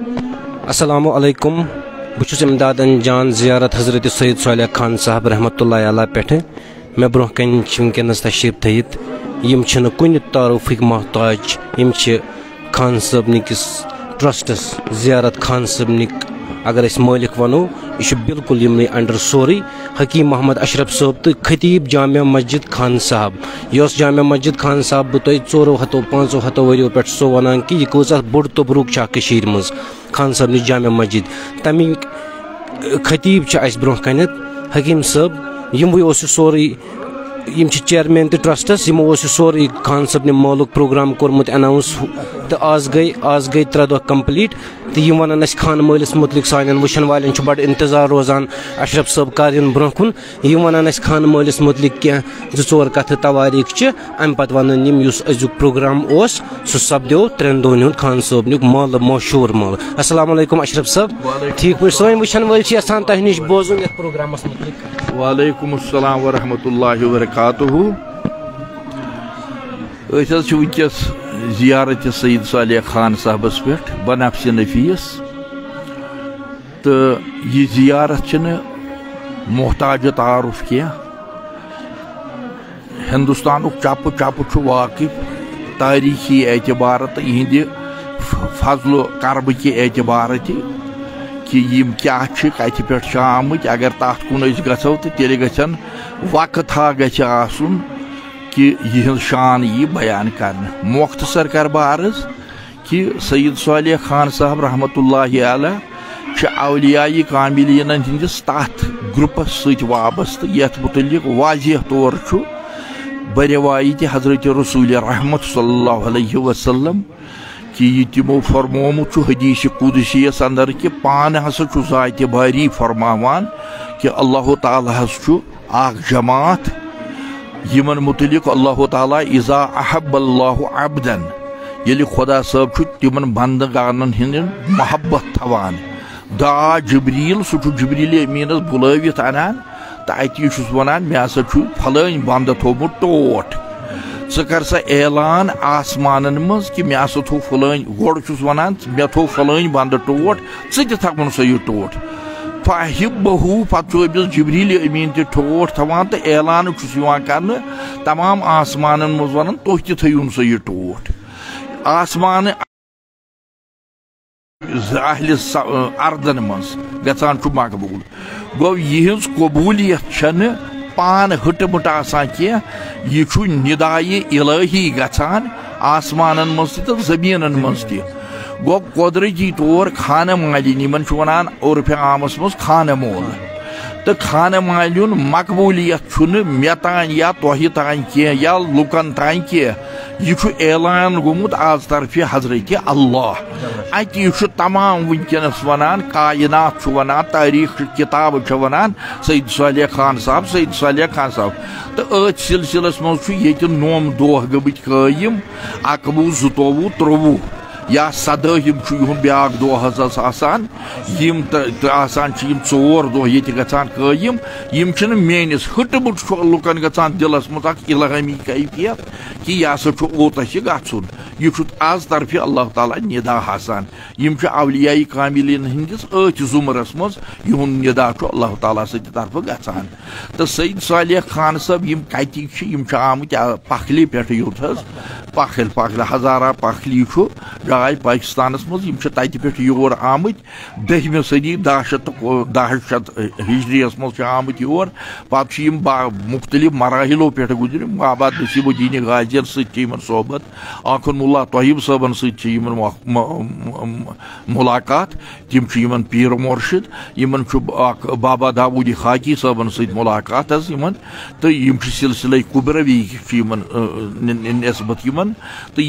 السلام علیکم۔ بہت امداد انجان زیارت حضرت سید صالح خان صاحب رحمۃ اللہ علیہ پہ مے برو کن ونکس تشریف تھیت یم کن تعارفک محتاج، یم خان صبن کس ٹرسٹس زیارت خان صبنک اگر اس مالک ونو، یہ بالکل یمن انڈر سوری، حکیم محمد اشرف صٲب تو خطیب جامع مسجد خان صاحب۔ یس جامع مسجد خان صاحب بہ تہ ژورو ہتو، پانچو ہتو ورو پہ سو ونان کہ یہ کۭژاہ بوٚڑ توبروک کشیر مز خان صاحب نش جامع مسجد۔ تمیک خطیب اس برہ کنت حکیم صاحب یموے سوری یم چیئرمین تہ ٹرسٹس یمو سوری خان صاحب نے مولک پروگرام کورمت اناؤنس تو آز گئی آز گئی ترے دہ کمپلیٹ تو یہ ونان اس خان مالس متعلق سان وچن والن بڑ انتظار روزان اشرف صاحب کر ان برہ کن یہ ونان اس خان مالس متعلق کی زور کت تواریخ چہ ام پتہ ونان یم اس ازیک پروگرام اس سہ سپدو ترین دہن ہند خان صاحب نیک مال مشہور مال۔ السلام علیکم اشرف صاحب ٹھیک پہ سن وچن ول یژھان تہ نش بوزن یتھ پروگرامس متعلق؟ وعلیکم السلام ورحمۃ اللہ وبرکاتہ۔ أسۍ ونکس زیارت سعید صالح خان صاحبس پہ بنفس نفیس۔ تو یہ زیارت محتاج تعارف کی ہندوستان چپ چپ واقف تاریخی اعتبار تو یہ فضل و کرب کہ اعتبار کہ کیا کت پہ آمت اگر تر کن گھو تو تیل گھن وقت ہا گھن کہ یہ شان یہ بیان کرنے مختصر کر عرض کہ سید صالح خان صاحب رحمۃ اللہ علیہ اولیاء کاملین ہندس تات گروپس ست وابستہ یت متعلق واضح طور بروایت حضرت رسول رحمت صلی اللہ علیہ وسلم کہ یہ تمو فرمومت حدیث قدسیس اندر کہ پان ہسا ذات باری فرماوان کہ اللہ تعالیٰ اخ جماعت یمن متعلق اللہ تعالیٰ اذا احب اللہ عبدن یلی خدا صاحب تمن بندگان ہند محبت تھوان دا جبریل سہ جبریل امینس بلوت انان تو اتس ونان مے ہسا پھلن بند تھومت ٹوٹ ثہ کر سا اعلان آسمان مز کہ مے ہسا تھو فلن گوڑ ونان مے تھو فلن بند ٹوٹ ثہ تہ تھکن سا یہ ٹوٹ فاحبہو پتہ چھ جبریل امین تہ ٹھوٹ تھوان تو اعلان چھس کرنے تمام آسمان مز ونان تہ تہ تھیون سا یہ ٹوٹ آسمان اہل اردن مز گژھان چھ مقبول۔ گو یہز قبولیت چھن پان ہٹ مٹ آسان کی یہ چھ ندائے الہی گژھان آسمان مز تو زمینن مز تہ گو قدرتی طور خانہ مالین من ونان عرف عامس مز خانہ مول تو خانہ مالین مقبولیت مے تان یا تہ تان کی یا لکن تان کی یہ اعلان گومت آز طرف حضرت اللہ۔ اتہ تمام ونکس ونان، کائنات ونان، تاریخ کتاب ونان۔ سید صالح خان صاحب، سید صالح خان صاحب۔ تو ات سلسلس مز یہ نوم دہ گمت قائم اکوہ زوہ تروہ یا سدہم یہ بیاکھ دہ حس آسان یم آسان ژور دہ یہ گھان قائم یم میس ہٹ مٹ لکن گھان دلس مز اخ الہمی کیفیت کہ یہ ہسا اوتس گھن یہ آز طرف اللہ تعالیٰ ندا آسان یم اولیاء کاملین ہندس ات زمرس مز یہ ندا اللہ تعالیٰ ست طرف گھان تو سید صالح خان صاحب یم کتک آمت پکھلہ پہ یوت پکھل پکھل ہزارہ پکھلی جائے پاکستانس مز تتہ پہ یور آمت دہمہ صدی دہ شت دہ شت ہجریس مز آمت یور پتہ مختلف مراحلو پہ گزر بابا نصیب الدین غازین ستن صحبت آخن ملا طہیب صبن ستن ملاقات تم پیر مرشد ان بابا داودی خاکی صبن ست ملاقات حس تو سلسلہ قبروی نسبت تو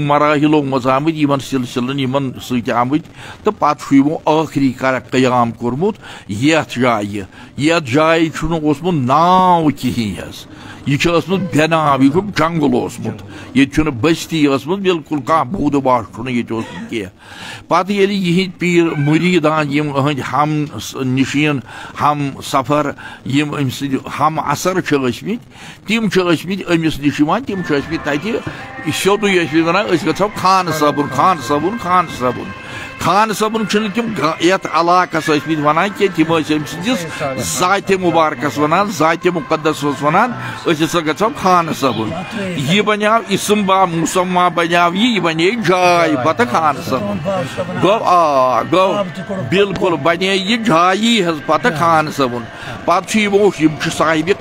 مراحلو مز آمت سلسلن ست آمت تو پتہ آخری قیام کورمت یت جائیں یت جائیں ناو کہین حس یہ بے نام یہ جنگل اوسمت یہ بستی ٲسمٕژ بالکل کانٛہہ بوٗدٕ باش چھُنہٕ ییٚتہِ اوسمُت کینٛہہ پتہٕ ییٚلہِ یِہِنٛدۍ پیٖر مُریٖدان یِم أہٕنٛدۍ ہم نِشیٖن ہم سفر یِم أمۍ سٕنٛدۍ ہم اثر چھِ ٲسمٕتۍ تِم چھِ ٲسمٕتۍ أمِس نِش یِوان تِم چھِ ٲسمٕتۍ تَتہِ سیوٚدُے ٲسمٕتۍ وَنان أسۍ گژھو خان صٲبُن خان صٲبُن خان صٲبُن خان صبن تم یت علاقس ٲسمٕتۍ ونان کینٛہہ تِم ٲسۍ أمۍ سٕنٛدِس ذاتہِ مُبارکس ونان ذاتہِ مُقدس اوس ونان أسۍ ہسا گژھو خان صبُن یہِ بنیو اسم با مسما بنیو یہِ یہِ بنے جاے پتہٕ خان صبُن گوٚو آ گوٚو بالکل بنے یہِ جایی حظ پتہٕ خان صبُن پتہٕ چھُ یِمو یِم چھِ صاحبِ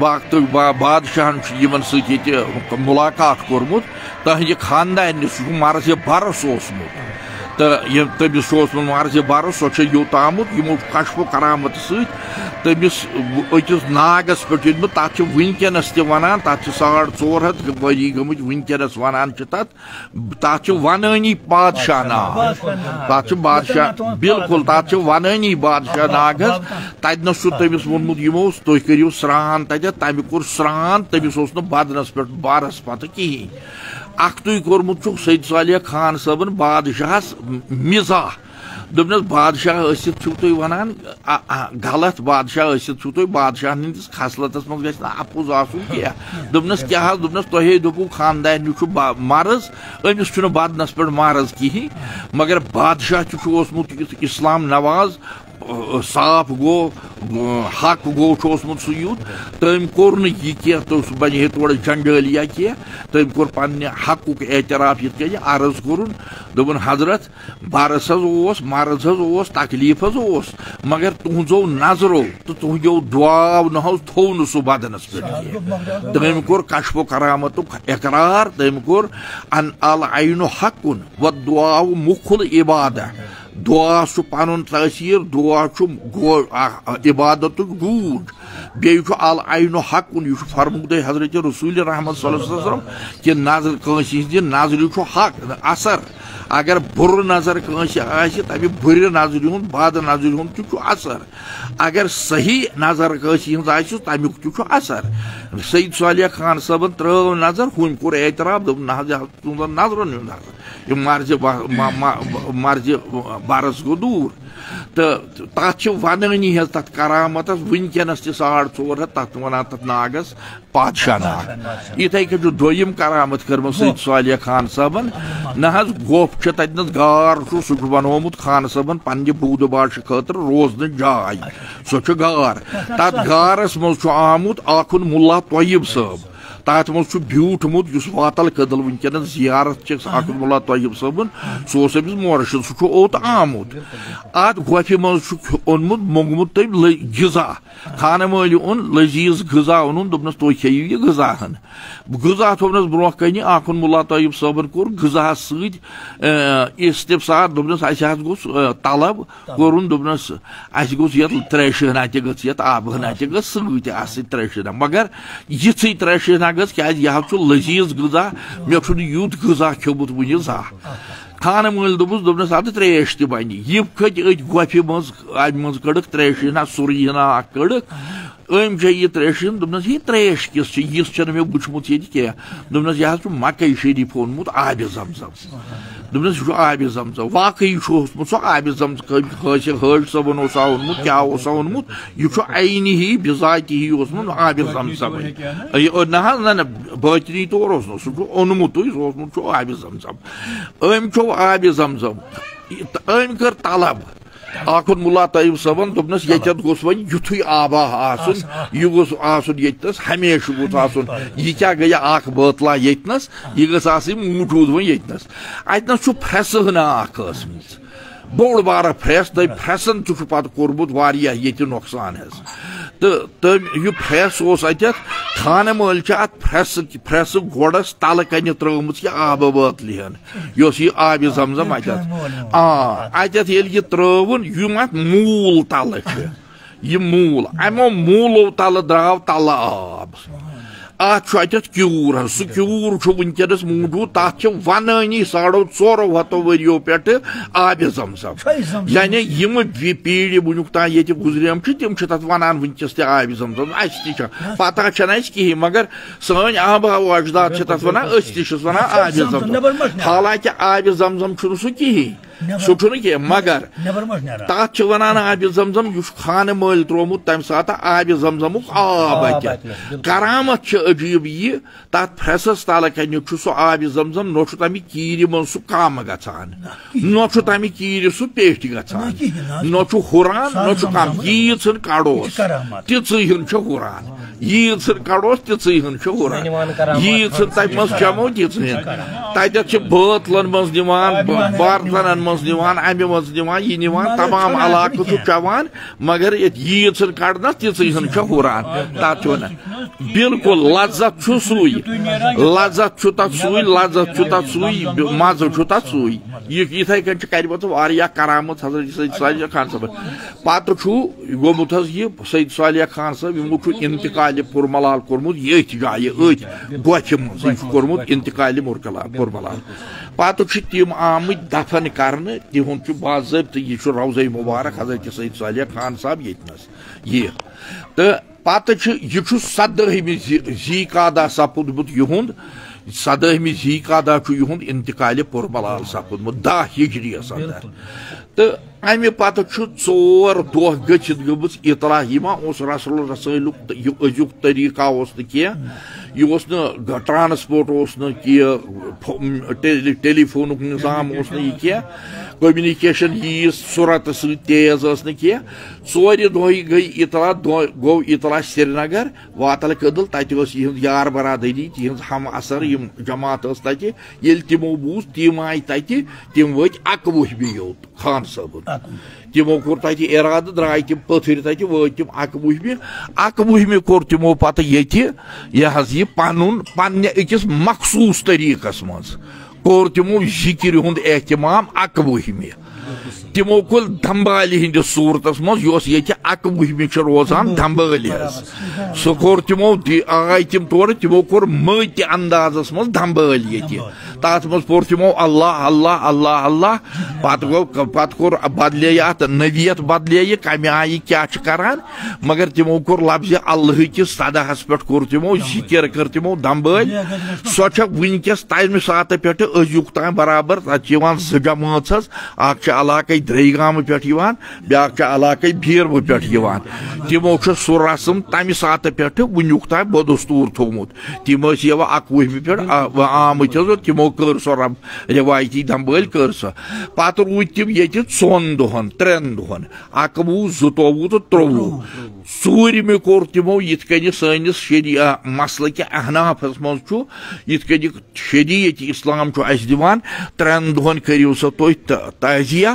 کشف کرامت چھُ بادشاہ تمہِ بادشاہن یمن ملاقات کورمت تہذ خاندان نش مرض برس اوسمت۔ تو تمس مرض برس سو یوت آمت یمو کشف و کرامت ست تمس أکس ناگس پہ تک ونکس تہ ونان تک ساڑ ژور ہتھ ؤری گمت ونکس ونان تت تک ونانی بادشاہ ناگ تک بادشاہ بالکل تک ونانی بادشاہ ناگ حس تت نس تمس وونمت یمو تھی کرو سران تتہ تمہ کور سران تمس اس بدنس پہ بارس پتہ کہین اختوی کورمت سید صالح خان صبن بادشاہس مزاح دپنس بادشاہ ٲسِتھ چھُو تُہۍ وَنان غلط بادشاہ ٲسِتھ چھُو تُہۍ بادشاہ ہٕنٛدِس خصلتس منٛز گژھِ نہٕ اپُز آسُن کینٛہہ دوٚپنس کیٛاہ حظ دوٚپنس تۄہے دوٚپوٗ خاندانہِ چھُ مرٕز أمِس چھُنہٕ بدنس پٮ۪ٹھ مرٕز کِہیٖنۍ مگر بادشاہ تہِ چھُ اوسمُت اسلام نواز صاف گو، حق گو اوسمت سہ یوت تم کور یہ کی سہ بنہ ہے تھوڑا جنڈلیا کی تم کور پنہ حق اعتراف یہ کہ عرض کورن دپن حضرت برس حس مرض حس تکلیف حس مگر تہذو نظرو تو تہندو دعاو نہ حظ تھو نا سہ بدنس پہ تم کور کشف و کرامت اقرار تم کور ان العین حقن و دعاو مخل عبادہ۔ دعا چھ پن تاثیر دعا عبادت گوج بیس العین حق یہ فرمود حضرت رسول رحمت صلی اللہ علیہ وسلم کہ نظر کنس ہند نظر حق، اثر۔ اگر بر نظر کنس تمہ بر نظر ہند بد نظر ہند تہ اثر۔ اگر صحیح نظر کنس ہز تمیک تہ اثر۔ سید صالح خان صبن ترو نظر ہم کور اعتراف دپ نہ نظر یہ مرض مرض برس گو دور۔ تو تک ونانی حض تک کرامت ونکس تہ ساڑ ژور ہتھ تک ونان تک ناگس، پادشاہ ناگ۔ اتھے کن دویم کرامت کرم سید صالح خان صبن نہ گوپ تتنس گار سہ بنومت خان صبن پنہ بود باش خاطر روزن جائے سہ گار تر گارس مز آمت اخن ملا طیب صاحب تات مز بیوٹمت اس واتل قدل ونکس زیارت اکن اللہ طیب صبن سہ امس مرشد سہ اوت آمت ات گوفہ مز اونمت مونگمت تم غذا خانہ مالی اون لذیذ غذا اون دپنس تھی کھیو یہ غذا ہن غذا تھونس برو کن اکن اللہ طیب صبن کور غذا ست استفسار دپنس اس گوس طلب کورن دپنس اس گوس یت تریشہنا تہ گژھ یت آب ہنا تہ گژھ ست اس تریشہنا مگر یتھی تریشہنا گژھ کیٛازِ یہِ حظ چھُ لذیذ غذا، مےٚ چھُنہٕ یُتھ غذا کھیوٚمُت وٕنہِ زانٛہہ۔ خانہ مٲلۍ دس دوٚپنَس اَدٕ ترٛیش تہِ بَنہِ۔ یہِ کھٔتۍ أتھۍ گۄپھِ منٛز اَمہِ منٛز کٔڑٕکھ ترٛیشہِ ہنا سُرٕے ہنا اکھ کٔڑٕکھ۔ أمۍ چھےٚ یہِ ترٛیشن دوٚپنَس یہِ ترٛیش کِژھ چھِ یِژھ چھَنہٕ مےٚ وٕچھمُت ییٚتہِ کینٛہہ دوٚپنَس یہِ حظ چھُ مکے شریٖف اوٚنمُت آبِ زم زم دوٚپنَس یہِ چھُ آبِ زم زم واقعی چھُ اوسمُت سُہ آبِ زم حٲصِل حٲج صٲبن اوسا اوٚنمُت کیٛاہ اوسا اوٚنمُت یہِ چھُ عینہِ ہی بِذاتہِ ہی اوسمُت آبِ زم زم نہ حظ نہ اوس چھُ چھُ اخن ملا طیب صبن دپنس یتن گوس ون یتھے آبا آسن یہ گوس آسن یتنس ہمیشہ گوس آسن. یہ کیا گیا؟ اخ بٲتلا یتنس یہ گژھ آسن موجود ون یتنس اتنس چھ فرس ہنا اخ ٲسمٕژ بوڑ بار فرس تم فرسن تہ پتہ کورمُت واریاہ ییٚتہِ نۄقصان حظ تو تم یہ پریس اس ات خانہ مل ات پریس پریس گوڑس تل کن ترم یہ آب بٲتلہِ ہن یہ آب زم زم ات ات یہ ترون یم ات مول تل یہ مول امو مولو تل درو تل آب۔ ات اتھ کیور سہ کیور ونکس موجود تک ونانی ساڑو ژورو ہتو وریو پہ آب زم زم یعنی یم پیڑ ونیک تان یہ گزریم تم تک ونان ونکس تہ آب زم زم اس تہ پتہ چھ کہین مگر سن آبا اجداد تک ونان اس تہ ونان آب زم زم حالانکہ آب زم زم سہ کہین سہ کی مگر تات ونان آب زمزم یہ خانہ مل ترومت تمہ سات آب زمزم آب اتہ کرامت عجیب یہ تات فرسس تالہ کن سہ آب زمزم نو تمہ کیر من سہ کم گھان نو تمہ کیر سہ پیٹ گھان نو ہران نو کم ییت سن کڑوس تیژ ہن ہران ییت سن کڑوس تیژ ہن ہران ییت سن تمہ مز چمو تیژ ہن تتھ بٲتلن مز نوان برتنن مز نوان امہ مز نوان یہ نوان تمام علاقہ چھ چوان مگر یہ عید سن کڑنس تیژ ہن ہران تک بالکل لذت چھ سوی لذت چھ تک سوی لذت چھُ چھ تک سوی مزہ چھ تک سوی یہ اتھے کن کرمت واریاہ کرامت حضرت سید صالح خان صاحب پتہ چھ گومت حظ یہ سید صالح خان صاحب یمو چھ انتقال پرملال کورمت یتھ جایہ ات گوچھ مز یہ کورمت انتقال مرکلا پرملال پتہ چھ تم آمت دفن کرنے تہد باضابطہ یہ روزہ مبارک حضرت سید صالح خان صاحب یتنس یہ تو پتہ یہ سدہمہ زی قادہ سپودمت یہند سدہمہ زی قادہ یہند انتقال پرملال سپودمت دہ ہجریس اندر تو امہ پتہ ژور دہ گچھت گمت اطلاع یہ اس رسول رسول ازیک طریقہ اس کی یہ ٹرانسپورٹ اس ٹیلی فونک نظام اس کی کمیونیکیشن ییس صورت ست تیز نا کی ژور دہ گئی اطلاع گو اطلاع سری نگر واتل کدل تت یہ یار برادری تہذ ہم اثر جماعت تتہ یل تمو بوز تم آئی تتہ تم وت اکوہ بیوت خان صاحب تمو کور تتہ ارادہ درائے تم پتھر تتہ وت تم اکہ وہمہ کور تمو پتہ یہ یہ حض یہ پن پنہ اکس مخصوص طریقس مز کور تمو ذکر ہند اہتمام اکوہمہ تمو کل دمبالی ہند صورت مز یہ اکوہمہ روزان دمبالی سہ کور تمو آئی تم تور تمو کور مت اندازس مز دمبالی یہ تات مز پور تمو اللہ اللہ اللہ اللہ پت گو پت کور بدلے ات نویت بدلے یہ کمہ آئی کیا کران مگر تمو کور لفظ اللہ کس صدہس پہ کور تمو ذکر کر تمو دمبل سو ونکس تمہ سات پہ ازیک تام برابر تک زٕ جماعت حظ اکھ علاقے درے گام پہ بیاکھ علاقے بیرو پہ تمو سہ رسم تمہ سات پہ ونیک تام بدستور تھومت تم یہ پہ آمت تمو کر سو رب روایتی دمبل کر سو پتہ روٗدۍ تِم ییٚتہِ ژۄن دۄہن ترٛٮ۪ن دۄہن اکوُہ زٕتووُہ تہٕ ترٛووُہ ژوٗرمہِ کوٚر تِمو یِتھ کٔنہِ سٲنِس شری مسلہٕ کہِ احنافس منٛز چھُ یِتھ کٔنہِ شریعت اسلام چھُ اَسہِ دِوان ترٛٮ۪ن دۄہن کٔرِو سا تُہۍ تعزیہ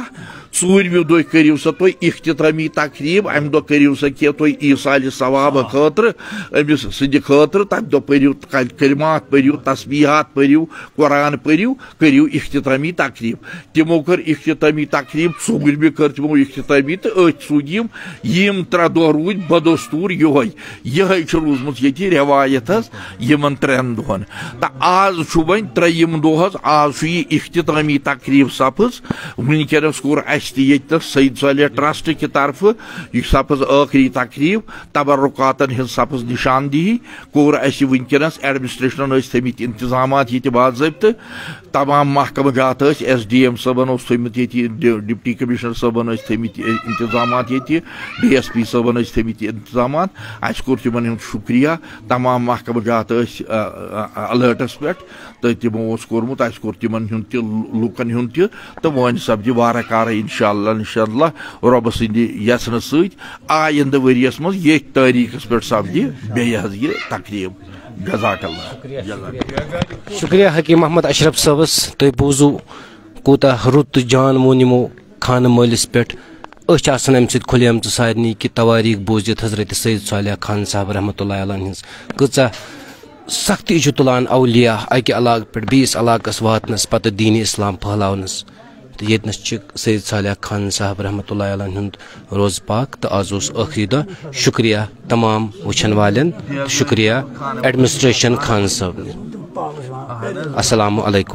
ژوٗرمہِ دۄہ کٔرِو سا تُہۍ اختتٲمی تقریٖب اَمہِ دۄہ کٔرِو سا کینٛہہ تُہۍ ایٖسالہِ ثوابہٕ خٲطرٕ أمِس سٕنٛدِ خٲطرٕ تَمہِ دۄہ پٔرِو کلمات پٔرِو تسبیٖحات پٔرِو قرآن پٔرِو کٔرِو اختتٲمی تقریٖب تِمو کٔر اختتٲمی تقریٖب ژوٗرمہِ کٔر تِمو اختتٲمی تہٕ أتھۍ سوٗدۍ یِم یِم ترٛےٚ دۄہ روٗدۍ بدستوٗر یِہوے یِہے چھِ روٗزمٕژ ییٚتہِ رٮ۪وایت حظ یِمن ترٛٮ۪ن دۄہن تہٕ آز چھُ وۄنۍ ترٛیٚیِم دۄہ حظ آز چھُ یہِ اختتٲمی تقریٖب سپٕز وٕنکیٚنس کوٚر اَسہِ تہ سعید صالح ٹرسٹ کہ طرف، یہ سپز آخری تقریب، تبرکاتن ہز سپز نشاندہی، کور اس ونکس ایڈمنسٹریشن تھمت انتظامات یہ باضابطہ تمام محکمہ جات ایس ڈی ایم صبن تھومت یہ ڈپٹی کمشنر صبن تھمت انتظامات یہ ڈی ایس پی صبن تھمت انتظامات۔ اس کور تمن شکریہ۔ تمام محکمہ جات الرٹس پہ تو تمو کورمت اس کور تمن ہند لکن ہند تہ۔ ون سپدی وارہ کار انشاء اللہ انشاء اللہ رب سند یسن ست آئند ورس مز یہ تاریخس پہ سپدی بیس یہ تقریب۔ جزاک اللہ۔ شکریہ حکیم محمد اشرف صٲبس تُہۍ بوٗزو کوٗتاہ رُت جان ووٚن یِمو خانہٕ مٲلِس پٮ۪ٹھ أسۍ چھِ آسان اَمہِ سۭتۍ کھُلیمژٕ سارنٕے کہِ تواریٖخ بوٗزِتھ حضرت سید صالح خان صاحب رحمتہ اللہ علیہ ہٕنٛز۔ کۭژاہ سختی چھُ تُلان اولیا اَکہِ علاقہٕ پٮ۪ٹھ بیٚیِس علاقس واتنس پتہٕ دیٖنہِ اسلام پھٔہلاونس۔ تہٕ ییٚتنس چھِ سید صالح خان صاحب رحمتہ اللہ علیہ ہُنٛد روز پاک تہٕ آز اوس ٲخری دۄہ شُکریہ تمام وٕچھن والٮ۪ن شُکریہ۔ ایڈمنسٹریشن خان صٲب السلام علیکم۔